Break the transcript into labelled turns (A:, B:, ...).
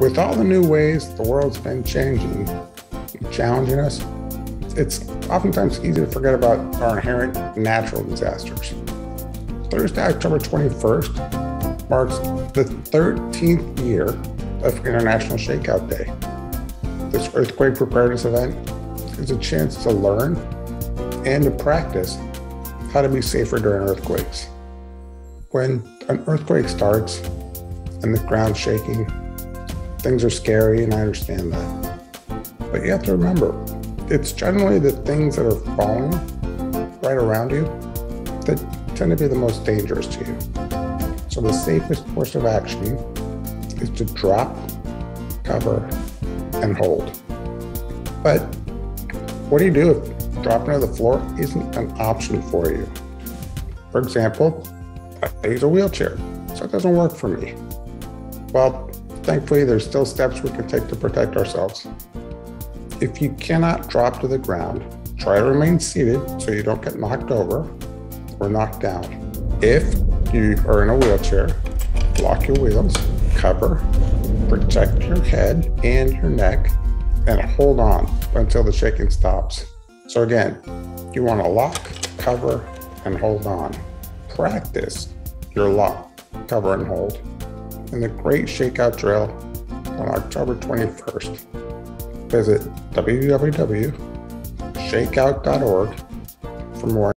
A: With all the new ways the world's been changing, challenging us, it's oftentimes easy to forget about our inherent natural disasters. Thursday, October 21st, marks the 13th year of International Shakeout Day. This earthquake preparedness event is a chance to learn and to practice how to be safer during earthquakes. When an earthquake starts and the ground's shaking, things are scary, and I understand that. But you have to remember, it's generally the things that are falling right around you that tend to be the most dangerous to you. So the safest course of action is to drop, cover, and hold. But what do you do if dropping to the floor isn't an option for you? For example, I use a wheelchair, so it doesn't work for me. Well, thankfully, there's still steps we can take to protect ourselves. If you cannot drop to the ground, try to remain seated so you don't get knocked over or knocked down. If you are in a wheelchair, lock your wheels, cover, protect your head and your neck, and hold on until the shaking stops. So again, you want to lock, cover, and hold on. Practice your lock, cover, and hold in the Great Shakeout Drill on October 21st. Visit www.shakeout.org for more